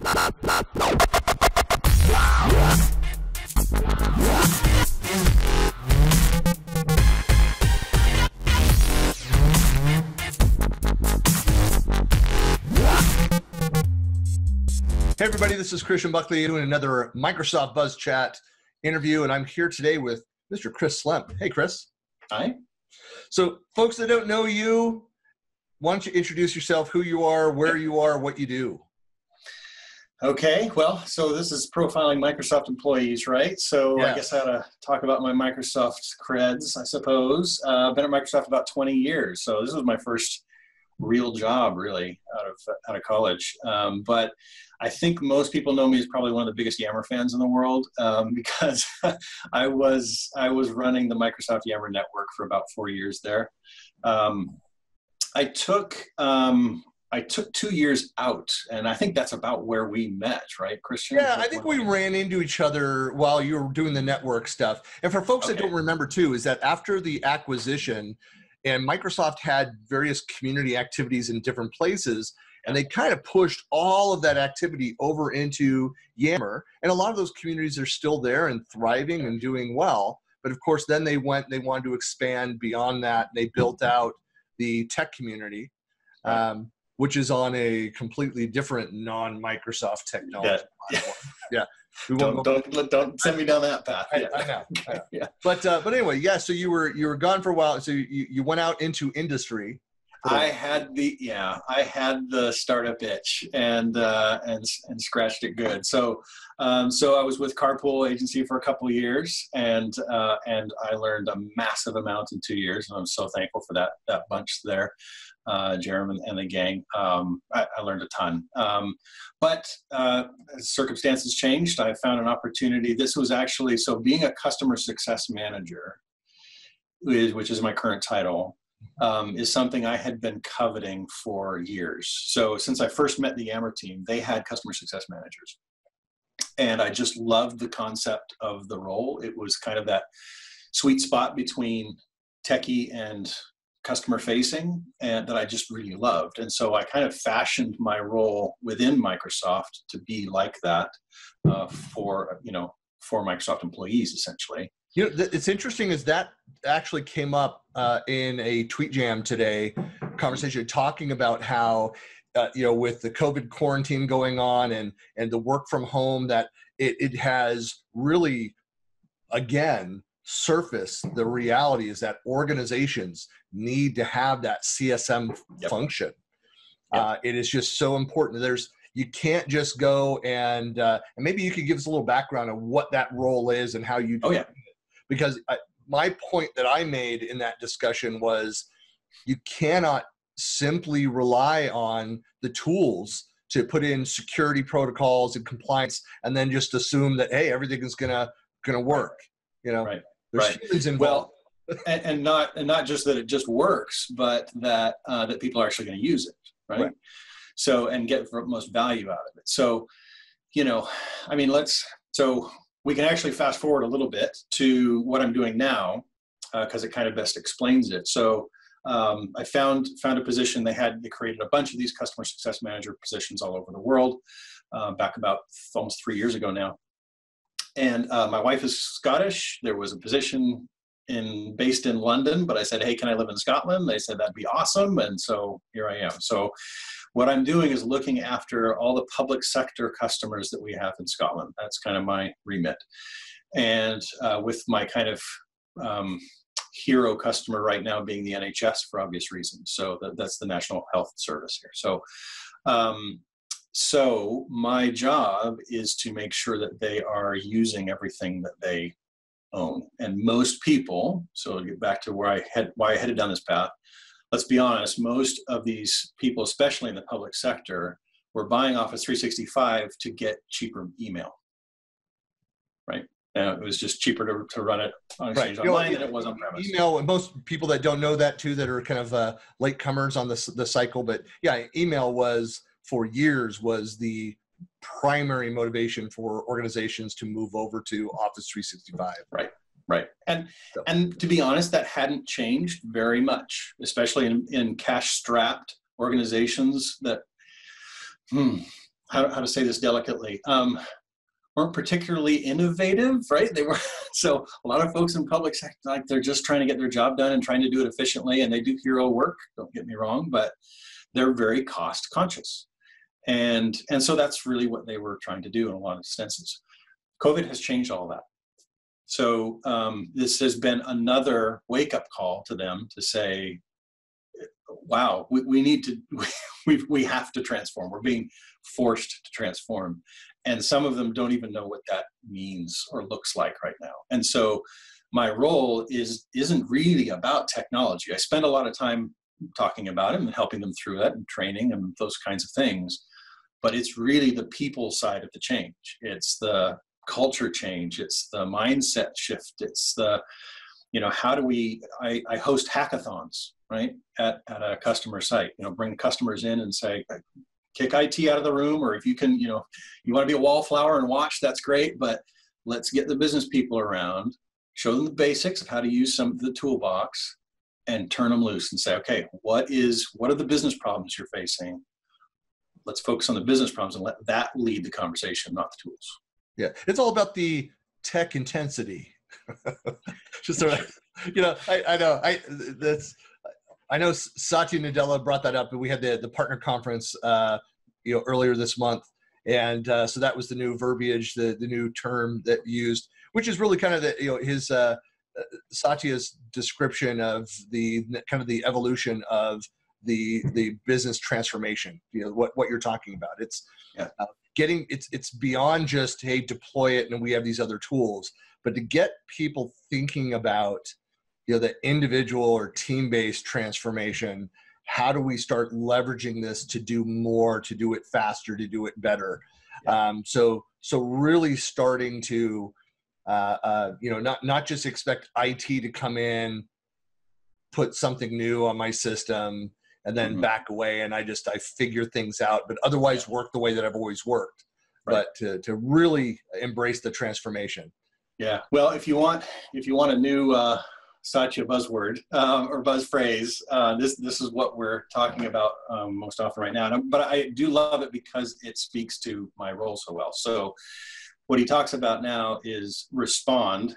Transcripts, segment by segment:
Hey, everybody, this is Christian Buckley doing another Microsoft Buzz Chat interview, and I'm here today with Mr. Chris Slemp. Hey, Chris. Hi. So, folks that don't know you, why don't you introduce yourself, who you are, where you are, what you do? Okay, well, so this is profiling Microsoft employees, right? So Yeah. I guess I ought to talk about my Microsoft creds, I suppose. Uh, I've been at Microsoft about 20 years, so this was my first real job, really, out of out of college. Um, but I think most people know me as probably one of the biggest Yammer fans in the world um, because I was I was running the Microsoft Yammer network for about four years there. Um, I took um, I took two years out, and I think that's about where we met, right, Christian? Yeah, I think we ran into each other while you were doing the network stuff. And for folks that don't remember, too, is that after the acquisition, and Microsoft had various community activities in different places, and they kind of pushed all of that activity over into Yammer. And a lot of those communities are still there and thriving and doing well. But of course, then they went, they wanted to expand beyond that. They built out the tech community, um, which is on a completely different non Microsoft technology Yeah. Yeah. We Don't don't don't send me down that path. I, Yeah. I know. I know. Yeah. But uh, but anyway, yeah. So you were you were gone for a while. So you, you went out into industry. I had the yeah, I had the startup itch and uh, and and scratched it good. So um, so I was with Carpool Agency for a couple of years, and uh, and I learned a massive amount in two years, and I'm so thankful for that that bunch there, uh, Jerem and, and the gang. Um, I, I learned a ton. Um, but uh, circumstances changed. I found an opportunity. This was actually so being a customer success manager, is- which is my current title um, is something I had been coveting for years. So since I first met the Yammer team, they had customer success managers. And I just loved the concept of the role. It was kind of that sweet spot between techie and customer facing and that I just really loved. And so I kind of fashioned my role within Microsoft to be like that uh, for, you know, for Microsoft employees essentially. You know, it's interesting is that actually came up uh, in a tweet jam today conversation talking about how uh, you know with the COVID quarantine going on and and the work from home that it, it has really again surfaced the reality is that organizations need to have that CSM Yep. function. Yep. Uh, it is just so important. There's you can't just go and uh, and maybe you could give us a little background of what that role is and how you Oh, yeah. because I, my point that I made in that discussion was you cannot simply rely on the tools to put in security protocols and compliance and then just assume that hey everything is gonna gonna work you know Right. There's Right. humans involved Well, and, and not and not just that it just works, but that uh, that people are actually going to use it, right? Right. So and get the most value out of it. So, you know, I mean, let's so we can actually fast forward a little bit to what I'm doing now because it kind of best explains it. So. Um, I found found a position. They had they created a bunch of these customer success manager positions all over the world, uh, back about almost three years ago now. And uh, my wife is Scottish. There was a position in based in London, but I said, "Hey, can I live in Scotland?" They said that'd be awesome, and so here I am. So, what I'm doing is looking after all the public sector customers that we have in Scotland. That's kind of my remit, and uh, with my kind of um, hero customer right now being the NHS for obvious reasons. So that, that's the National Health Service here. So. Um, so my job is to make sure that they are using everything that they own. And most people, so get back to where I had why I headed down this path, let's be honest, most of these people, especially in the public sector, were buying Office 365 to get cheaper email. Right? And it was just cheaper to, to run it on Exchange You know, Online than it was on premise. email and most people that don't know that too that are kind of uh, latecomers on the, the cycle but yeah email was for years was the primary motivation for organizations to move over to office 365 Right. Right. And So- and to be honest, that hadn't changed very much, especially in, in cash strapped organizations that hmm, how, how to say this delicately um, weren't particularly innovative, right? They were so a lot of folks in public sector like they're just trying to get their job done and trying to do it efficiently, and they do hero work. Don't get me wrong, but they're very cost conscious, and and so that's really what they were trying to do in a lot of instances. COVID has changed all that. So um, this has been another wake up call to them to say, wow, we, we need to, we, we have to transform. We're being forced to transform and some of them don't even know what that means or looks like right now and so my role is isn't really about technology i spend a lot of time talking about it and helping them through that and training and those kinds of things but it's really the people side of the change it's the culture change it's the mindset shift it's the you know how do we i, I host hackathons right at, at a customer site you know bring customers in and say kick IT out of the room, or if you can, you know, you want to be a wallflower and watch, that's great. But let's get the business people around, show them the basics of how to use some of the toolbox, and turn them loose and say, okay, what is what are the business problems you're facing? Let's focus on the business problems and let that lead the conversation, not the tools. Yeah, it's all about the tech intensity. Just of, you know, I, I know I that's I know Satya Nadella brought that up, but we had the the partner conference, uh, you know, earlier this month, and uh, so that was the new verbiage, the the new term that used, which is really kind of the you know his uh, uh, Satya's description of the kind of the evolution of the the business transformation. You know what what you're talking about. It's yeah. uh, getting it's it's beyond just hey deploy it and we have these other tools, but to get people thinking about you know the individual or team based transformation how do we start leveraging this to do more to do it faster to do it better yeah. um, so so really starting to uh, uh, you know not not just expect it to come in put something new on my system and then mm-hmm. back away and i just i figure things out but otherwise work the way that i've always worked right. but to, to really embrace the transformation yeah well if you want if you want a new uh Satya buzzword um, or buzz phrase. Uh, this this is what we're talking about um, most often right now. But I do love it because it speaks to my role so well. So what he talks about now is respond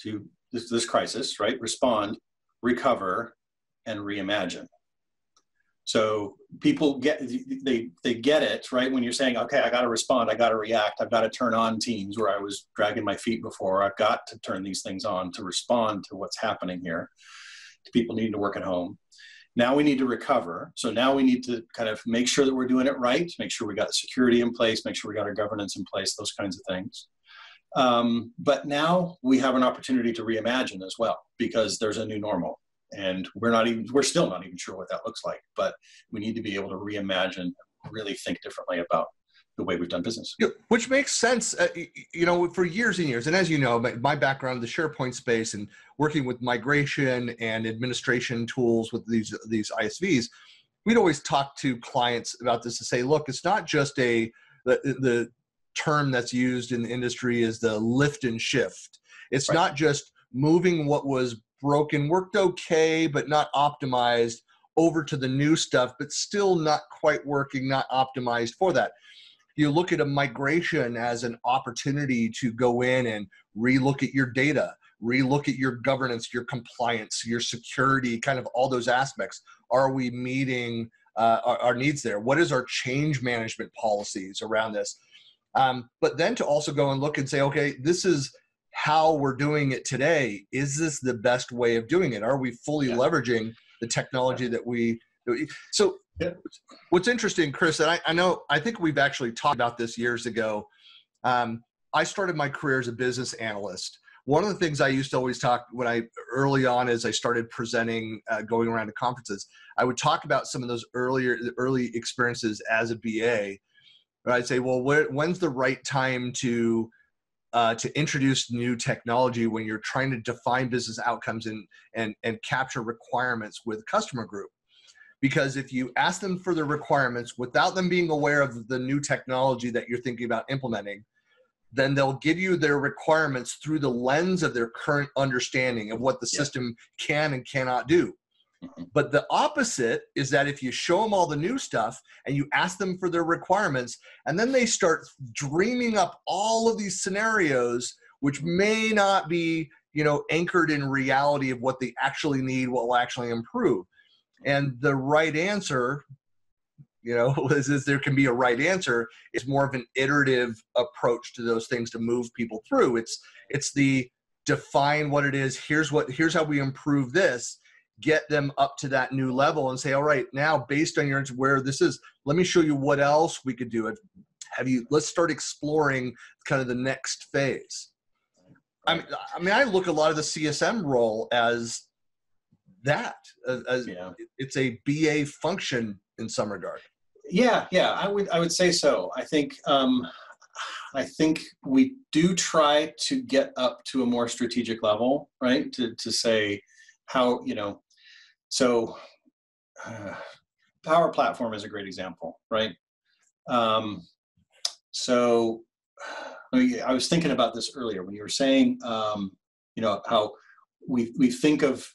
to this, this crisis, right? Respond, recover, and reimagine. So people get they they get it right when you're saying, okay, I got to respond, I got to react, I've got to turn on Teams where I was dragging my feet before. I've got to turn these things on to respond to what's happening here. To people needing to work at home. Now we need to recover. So now we need to kind of make sure that we're doing it right, make sure we got the security in place, make sure we got our governance in place, those kinds of things. Um, but now we have an opportunity to reimagine as well because there's a new normal and we're not even we're still not even sure what that looks like but we need to be able to reimagine really think differently about the way we've done business. Which makes sense uh, you know for years and years. And as you know my, my background in the sharepoint space and working with migration and administration tools with these these isvs we'd always talk to clients about this to say look it's not just a the, the term that's used in the industry is the lift and shift. It's right. not just moving what was broken, worked okay, but not optimized over to the new stuff, but still not quite working, not optimized for that. You look at a migration as an opportunity to go in and relook at your data, relook at your governance, your compliance, your security, kind of all those aspects. Are we meeting uh, our, our, needs there? What is our change management policies around this? Um, but then to also go and look and say, okay, this is how we're doing it today is this the best way of doing it are we fully yeah. leveraging the technology that we so yeah. what's interesting chris and I, I, know i think we've actually talked about this years ago um, i started my career as a business analyst one of the things i used to always talk when i early on as i started presenting uh, going around to conferences i would talk about some of those earlier early experiences as a ba i'd say well where, when's the right time to uh, to introduce new technology when you're trying to define business outcomes and, and, and capture requirements with customer group. Because if you ask them for the requirements without them being aware of the new technology that you're thinking about implementing, then they'll give you their requirements through the lens of their current understanding of what the yeah. system can and cannot do. Mm-hmm. But the opposite is that if you show them all the new stuff and you ask them for their requirements, and then they start dreaming up all of these scenarios, which may not be, you know, anchored in reality of what they actually need, what will actually improve. And the right answer, you know, is, is there can be a right answer. It's more of an iterative approach to those things to move people through. It's it's the define what it is. Here's what here's how we improve this get them up to that new level and say, all right, now based on your where this is, let me show you what else we could do. Have you let's start exploring kind of the next phase. I mean, I mean, I look a lot of the CSM role as that. As, yeah. It's a BA function in some regard. Yeah, yeah, I would I would say so. I think um, I think we do try to get up to a more strategic level, right? To to say how you know so, uh, Power Platform is a great example, right? Um, so, I was thinking about this earlier when you were saying, um, you know, how we we think of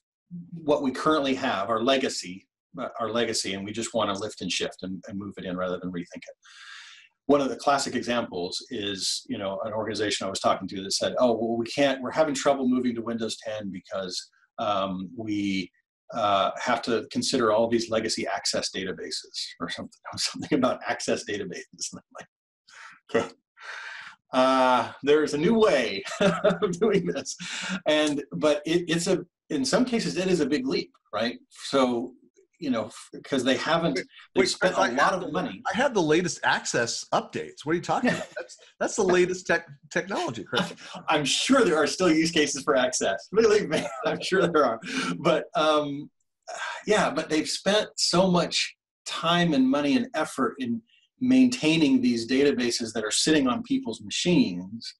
what we currently have, our legacy, uh, our legacy, and we just want to lift and shift and, and move it in rather than rethink it. One of the classic examples is, you know, an organization I was talking to that said, "Oh, well, we can't. We're having trouble moving to Windows 10 because um, we uh, have to consider all these legacy access databases or something, something about access databases. like. Uh, there's a new way of doing this. And, but it, it's a, in some cases, it is a big leap, right? So you know, because they haven't they spent a lot of the, money. I have the latest access updates. What are you talking about? That's that's the latest tech technology, Chris. I'm sure there are still use cases for access. Believe me, I'm sure there are. But um, yeah, but they've spent so much time and money and effort in maintaining these databases that are sitting on people's machines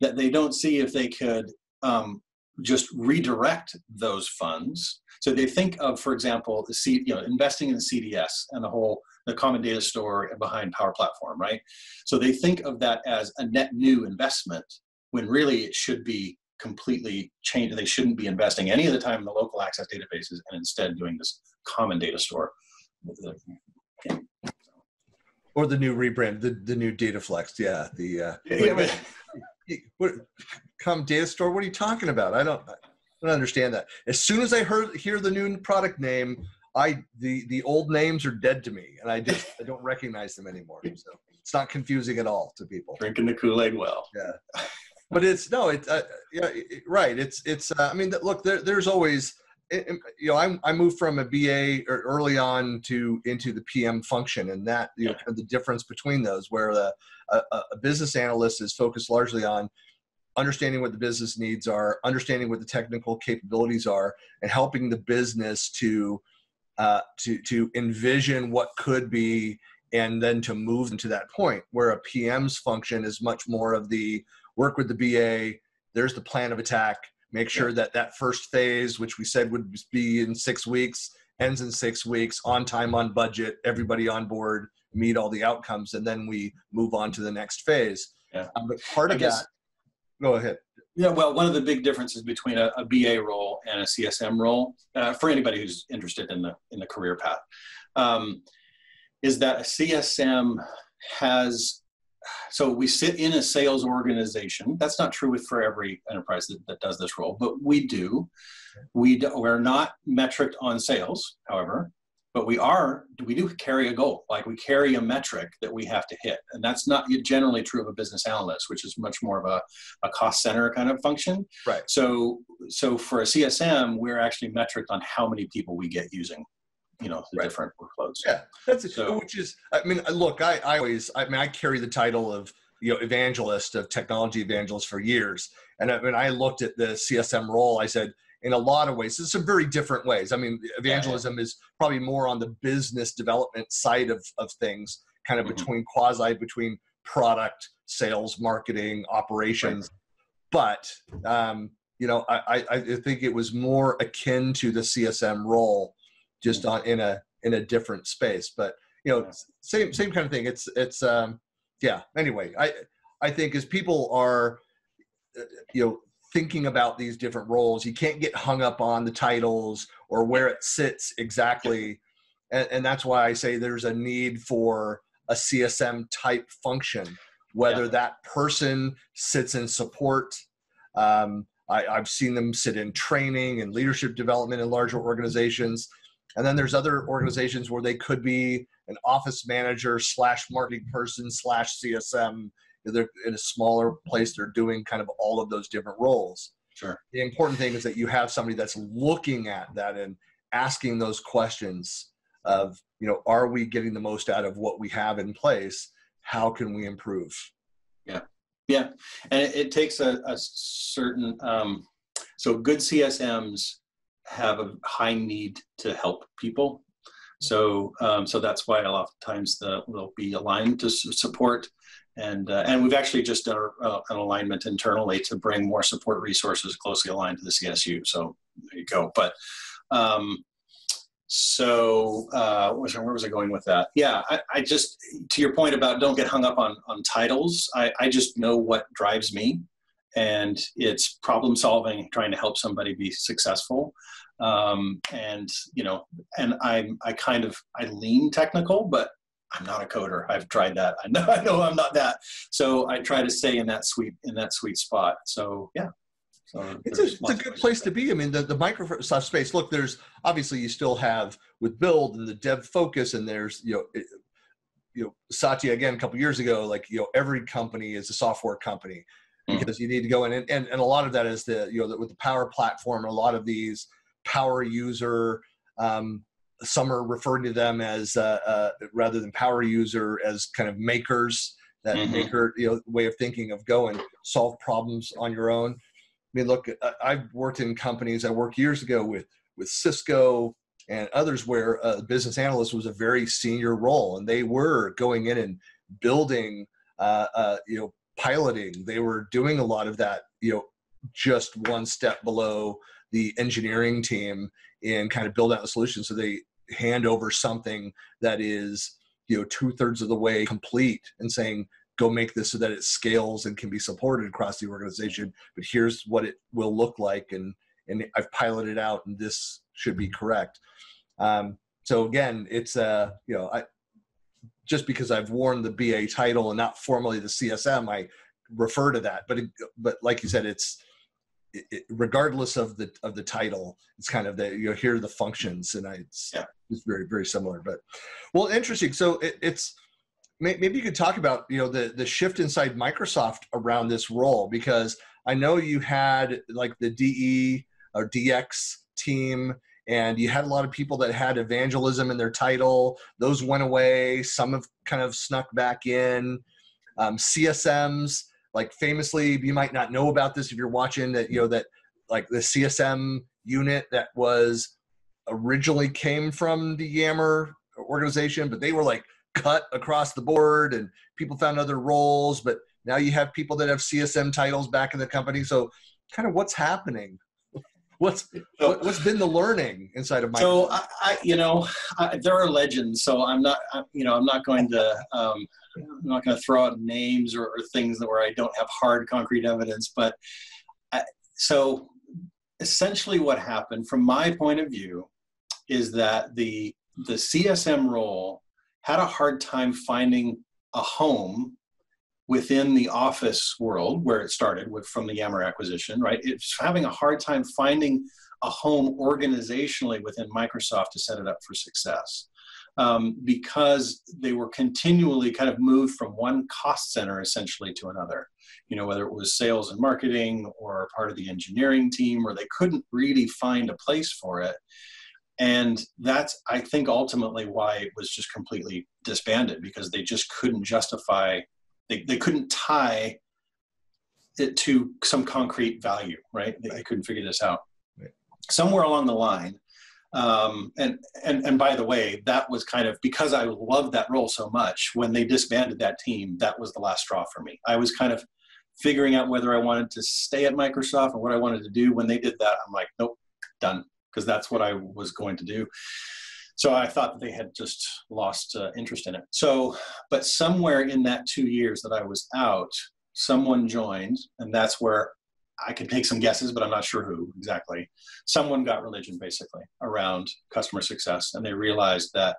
that they don't see if they could um, just redirect those funds. So they think of, for example, the C, you know, investing in the CDS and the whole the common data store behind Power Platform, right? So they think of that as a net new investment when really it should be completely changed. They shouldn't be investing any of the time in the local access databases and instead doing this common data store. Or the new rebrand, the, the new DataFlex, yeah. The uh, yeah, but, what, come data store. What are you talking about? I don't, I don't understand that. As soon as I heard hear the new product name, I the the old names are dead to me, and I just I don't recognize them anymore. So it's not confusing at all to people. Drinking the Kool Aid well. Yeah, but it's no, it's uh, yeah, it, right. It's it's. Uh, I mean, look, there, there's always. you know, I, I moved from a BA early on to into the PM function, and that you know, kind of the difference between those, where the, a, a business analyst is focused largely on understanding what the business needs are, understanding what the technical capabilities are, and helping the business to uh, to to envision what could be, and then to move them to that point. Where a PM's function is much more of the work with the BA. There's the plan of attack. Make sure that that first phase, which we said would be in six weeks, ends in six weeks, on time, on budget, everybody on board, meet all the outcomes, and then we move on to the next phase. Yeah. Um, but part of guess, that Go ahead. Yeah, well, one of the big differences between a, a BA role and a CSM role, uh, for anybody who's interested in the in the career path, um, is that a CSM has. So we sit in a sales organization. That's not true with for every enterprise that, that does this role, but we do. We do, we're not metric on sales, however but we are we do carry a goal like we carry a metric that we have to hit. And that's not generally true of a business analyst which is much more of a, a cost center kind of function. Right. So so for a csm we're actually metric on how many people we get using you know the right. different workloads yeah. That's it. So, which is i mean uh, look I, I always i mean i carry the title of you know evangelist of technology evangelist for years. And when i looked at the csm role i said in a lot of ways. In some very different ways. I mean, evangelism is probably more on the business development side of, of things, kind of mm-hmm. between quasi between product, sales, marketing, operations. Right. But um, you know, I, I think it was more akin to the CSM role, just mm-hmm. on in a in a different space. But you know, same same kind of thing. It's it's um, yeah. Anyway, I I think as people are uh, you know thinking about these different roles. You can't get hung up on the titles or where it sits exactly. And, and that's why I say there's a need for a CSM type function, whether yeah. that person sits in support. Um, I, I've seen them sit in training and leadership development in larger organizations. And then there's other organizations where they could be an office manager slash marketing person slash CSM they're in a smaller place they're doing kind of all of those different roles. Sure. The important thing is that you have somebody that's looking at that and asking those questions of you know are we getting the most out of what we have in place? How can we improve? Yeah. Yeah. And it, it takes a, a certain um, so good csms have a high need to help people. So um, so that's why a lot of times the, they'll be aligned to support and uh, and we've actually just done a, uh, an alignment internally to bring more support resources closely aligned to the CSU. So there you go. But um, so uh, where was I going with that? Yeah, I, I, just to your point about don't get hung up on on titles. I, I just know what drives me, and it's problem solving, trying to help somebody be successful. Um, and you know, and I'm I kind of I lean technical, but I'm not a coder. I've tried that. I know, I know I'm not that. So I try to stay in that sweet in that sweet spot. So yeah. So it's a, it's a good place to be. I mean, the, the Microsoft space. Look, there's obviously you still have with build and the dev focus, and there's you know, it, you know, Satya again a couple years ago. Like you know, every company is a software company mm-hmm. because you need to go in, and, and and a lot of that is the you know the, with the Power Platform. A lot of these power user um, some are referring to them as uh, uh, rather than power user as kind of makers that mm-hmm. maker you know way of thinking of go and solve problems on your own. I mean look i've worked in companies i worked years ago with with cisco and others where a business analyst was a very senior role and they were going in and building uh, uh, you know piloting. They were doing a lot of that you know just one step below the engineering team and kind of build out the solution so they hand over something that is you know two thirds of the way complete and saying go make this so that it scales and can be supported across the organization but here's what it will look like and and i've piloted out and this should be correct. Um, so again it's uh you know i just because i've worn the ba title and not formally the csm i refer to that but it, but like you said it's it, regardless of the of the title, it's kind of that you hear the functions, and I it's, yeah. it's very very similar. But well, interesting. So it, it's maybe you could talk about you know the the shift inside Microsoft around this role because I know you had like the DE or DX team and you had a lot of people that had evangelism in their title those went away some have kind of snuck back in um, csms like famously you might not know about this if you're watching that you know that like the csm unit that was originally came from the yammer organization but they were like cut across the board and people found other roles but now you have people that have csm titles back in the company. So kind of what's happening what's what, has been the learning inside of my so I, I, you know I, there are legends so i'm not I, you know i'm not going to um, i'm not going to throw out names or, or, things that where i don't have hard concrete evidence but so essentially what happened from my point of view is that the the csm role had a hard time finding a home within the office world where it started with from the Yammer acquisition, right? It's having a hard time finding a home organizationally within Microsoft to set it up for success. Um, because they were continually kind of moved from one cost center essentially to another. You know, whether it was sales and marketing or part of the engineering team, or they couldn't really find a place for it. And that's, I think, ultimately why it was just completely disbanded because they just couldn't justify they, they couldn't tie it to some concrete value, right? They, they couldn't figure this out. Right. Somewhere along the line, um, and and and by the way, that was kind of because I loved that role so much. When they disbanded that team, that was the last straw for me. I was kind of figuring out whether I wanted to stay at Microsoft or what I wanted to do. When they did that, I'm like, nope, done, because that's what I was going to do so I thought that they had just lost uh, interest in it. So, but somewhere in that two years that I was out, someone joined, and that's where I could take some guesses, but I'm not sure who exactly. Someone got religion basically around customer success, and they realized that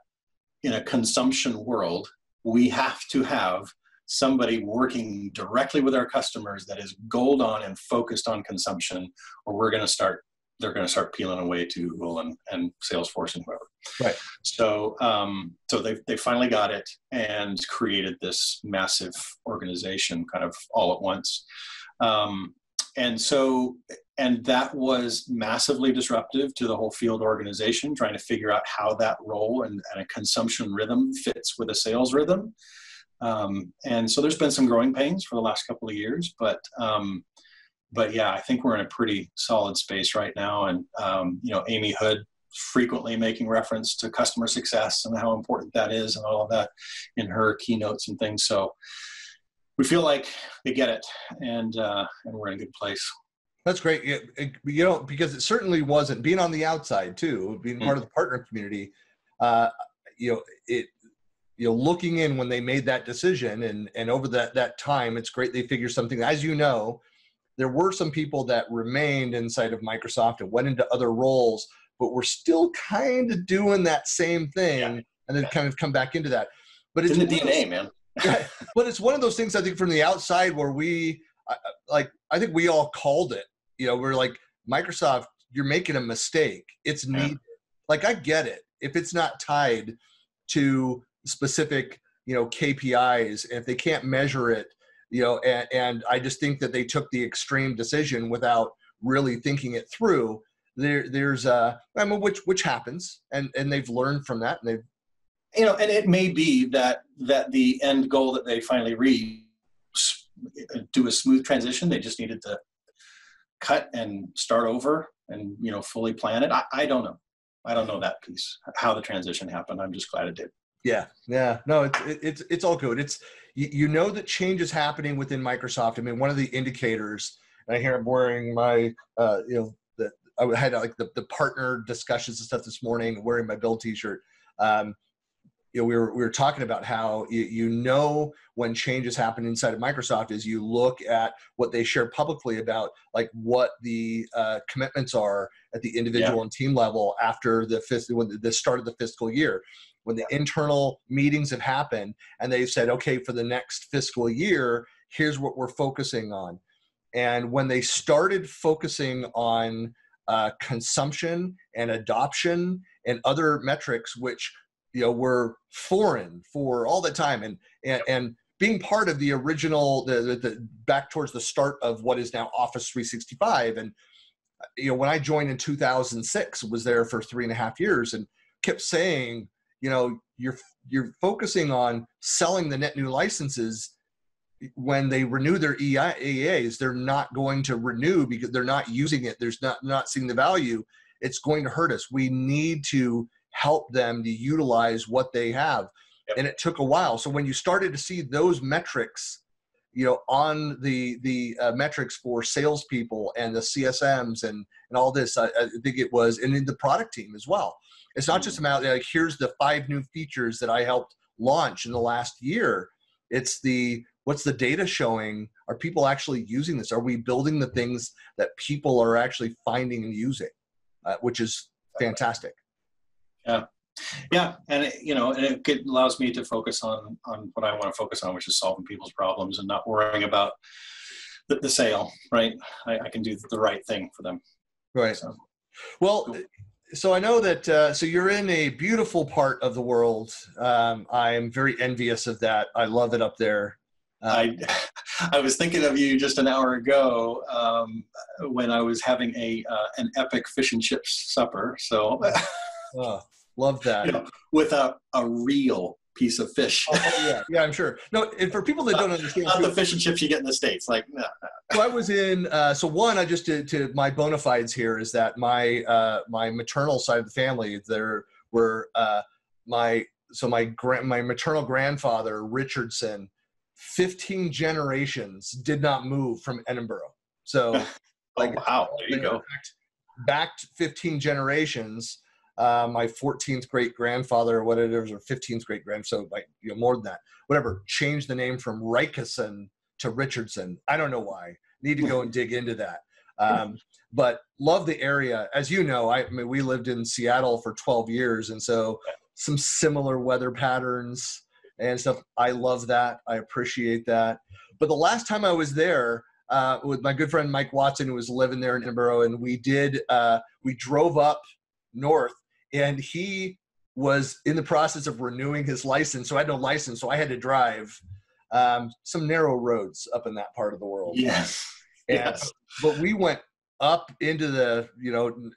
in a consumption world, we have to have somebody working directly with our customers that is gold on and focused on consumption, or we're going to start they're going to start peeling away to Google and, and Salesforce and whoever. Right. So, um, so they they finally got it and created this massive organization kind of all at once. Um, and so, and that was massively disruptive to the whole field organization, trying to figure out how that role and, and a consumption rhythm fits with a sales rhythm. Um, and so there's been some growing pains for the last couple of years, but um, but yeah, I think we're in a pretty solid space right now. And um, you know, Amy Hood frequently making reference to customer success and how important that is, and all of that in her keynotes and things. So we feel like they get it, and uh, and we're in a good place. That's great. You, you know, because it certainly wasn't being on the outside too, being part mm-hmm. of the partner community. Uh, you know, it you know looking in when they made that decision and and over that that time it's great they figure something as you know there were some people that remained inside of Microsoft and went into other roles, but were still kind of doing that same thing yeah. and then kind of come back into that. But it's, in the DNA, man. but it's one of those things I think from the outside where we, like, I think we all called it. You know, we're like, Microsoft, you're making a mistake. It's needed. Yeah. Like, I get it. If it's not tied to specific, you know, KPIs, and if they can't measure it you know and, and i just think that they took the extreme decision without really thinking it through. There there's uh i mean which which happens and and they've learned from that and they've you know and it may be that that the end goal that they finally reach do a smooth transition they just needed to cut and start over and you know fully plan it. I, I don't know. I don't know that piece how the transition happened. I'm just glad it did. Yeah, yeah, no, it's it's it's all good. It's you, you know that change is happening within Microsoft. I mean, one of the indicators. I hear I'm wearing my, uh, you know, the I had like the the partner discussions and stuff this morning, wearing my Build T-shirt. Um, you know, we were we were talking about how you, you know when changes happen inside of Microsoft is you look at what they share publicly about like what the uh, commitments are at the individual yeah. and team level after the fifth when the start of the fiscal year when the internal meetings have happened and they've said, okay, for the next fiscal year, here's what we're focusing on. And when they started focusing on uh, consumption and adoption and other metrics, which you know were foreign for all the time, and and, and being part of the original, the, the, the back towards the start of what is now Office 365, and you know when I joined in 2006, was there for three and a half years, and kept saying you know you're you're focusing on selling the net new licenses when they renew their EAs, they're not going to renew because they're not using it. There's not not seeing the value. It's going to hurt us. We need to help them to utilize what they have, yep. and it took a while. So when you started to see those metrics, you know, on the the uh, metrics for salespeople and the CSMs and and all this, I, I think it was, and in the product team as well. It's not just about like here's the five new features that I helped launch in the last year. It's the what's the data showing? Are people actually using this? Are we building the things that people are actually finding and using, uh, which is fantastic. Yeah, yeah, and it, you know, and it allows me to focus on on what I want to focus on, which is solving people's problems and not worrying about the, the sale. Right, I, I, can do the right thing for them. Right. So, well, so I know that. Uh, so you're in a beautiful part of the world. Um, I'm very envious of that. I love it up there. I, I was thinking of you just an hour ago um, when I was having a uh, an epic fish and chips supper. So, oh, love that. You know, with a, a real piece of fish. Oh, oh, yeah, yeah, I'm sure. No, and for people that don't understand, not too, the fish and chips you get in the states. Like, no, no. So I was in. Uh, so one, I just to, to my bona fides here is that my uh, my maternal side of the family there were uh, my so my grand my maternal grandfather Richardson, 15 generations did not move from Edinburgh. So, like, oh, wow, there you go. Backed 15 generations uh, my 14th great grandfather or whatever or 15th great grand so like you know more than that whatever changed the name from Reichison to Richardson I don't know why need to go and dig into that Um, but love the area. As you know, I, I mean, we lived in Seattle for 12 years, and so some similar weather patterns and stuff. I love that. I appreciate that. But the last time I was there uh, with my good friend Mike Watson, who was living there in Edinburgh, and we did uh, we drove up north, and he was in the process of renewing his license, so I had no license, so I had to drive um, some narrow roads up in that part of the world. Yes. And, Yes. But we went up into the, you know,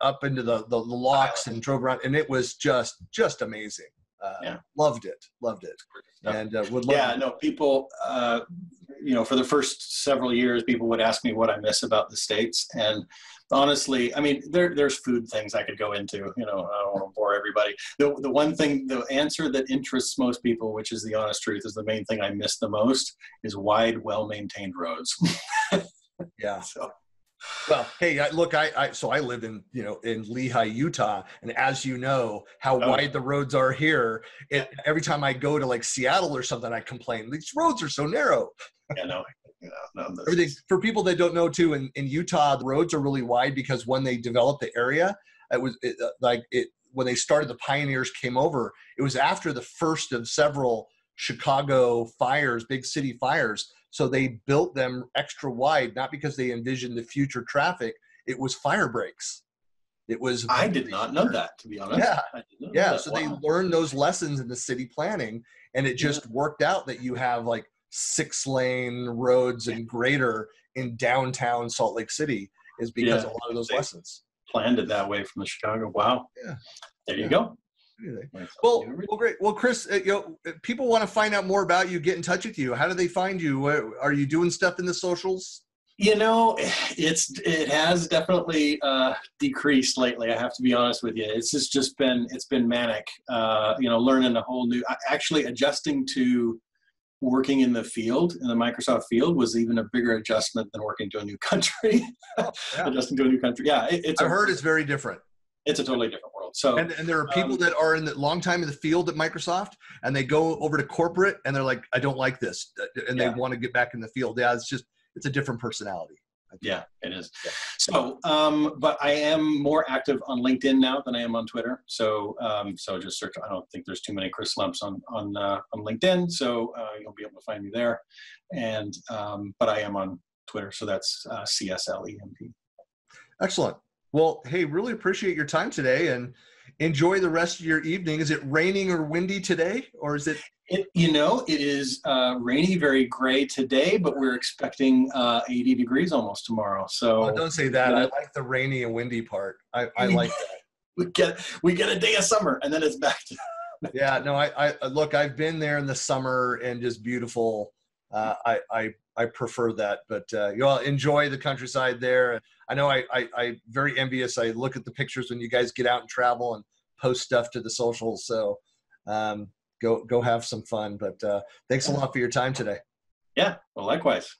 up into the, the, the locks and drove around, and it was just, just amazing. Uh, Yeah. Loved it. Loved it. And uh, would love yeah no people uh, you know for the first several years people would ask me what i miss about the states and honestly i mean there, there's food things i could go into you know i don't want to bore everybody the, the one thing the answer that interests most people which is the honest truth is the main thing i miss the most is wide well maintained roads yeah. so Well, hey, I, look, I, I so I live in you know in Lehi, Utah, and as you know how Oh. wide the roads are here. It, every time I go to like Seattle or something, I complain these roads are so narrow. you know you know no, Everything for people that don't know too. In, in Utah, the roads are really wide because when they developed the area, it was it, uh, like it when they started. The pioneers came over. It was after the first of several Chicago fires, big city fires. So they built them extra wide, not because they envisioned the future traffic. It was fire breaks. It was. i did not know that to be honest Yeah. I did not know Yeah, so they learned those lessons in the city planning, and it just worked out that you have like six lane roads and greater in downtown Salt Lake City is because Yeah. of a lot of those They- lessons. planned it that way from the chicago wow Yeah. there you Yeah. Well, well, great. Well, Chris, uh, you know, people want to find out more about you, get in touch with you. How do they find you? Are you doing stuff in the socials? You know, it's it has definitely uh, decreased lately. I have to be honest with you. It's just just been it's been manic. Uh, you know, learning a whole new, actually adjusting to working in the field in the Microsoft field was even a bigger adjustment than working to a new country. Yeah. adjusting to a new country, yeah, it, it's I've a, heard it's very different. it's a totally different world. So And, and there are people Um, that are in the long time in the field at Microsoft, and they go over to corporate, and they're like, "I don't like this," and they want to get back in the field. Yeah, it's just it's a different personality. Yeah, it is. Yeah. So, um, but I am more active on LinkedIn now than I am on Twitter. So, um, so just search. I don't think there's too many Chris Slemps on on uh, on LinkedIn, so uh, you'll be able to find me there. And um, but I am on Twitter, so that's uh, CSLEMP. Excellent. Well, hey, really appreciate your time today, and enjoy the rest of your evening. Is it raining or windy today, or is it? It, you know, it is uh, rainy, very gray today, but we're expecting uh, 80 degrees almost tomorrow. So Oh, don't say that. I like the rainy and windy part. I, I like that. we get we get a day of summer, and then it's back to Yeah, no, I, I look. I've been there in the summer and just beautiful. Uh, I, I, I prefer that, but uh, you all enjoy the countryside there. I know I, I, I very envious. I look at the pictures when you guys get out and travel and post stuff to the socials. So um, go, go have some fun. But uh, thanks a lot for your time today. yeah. Well, likewise.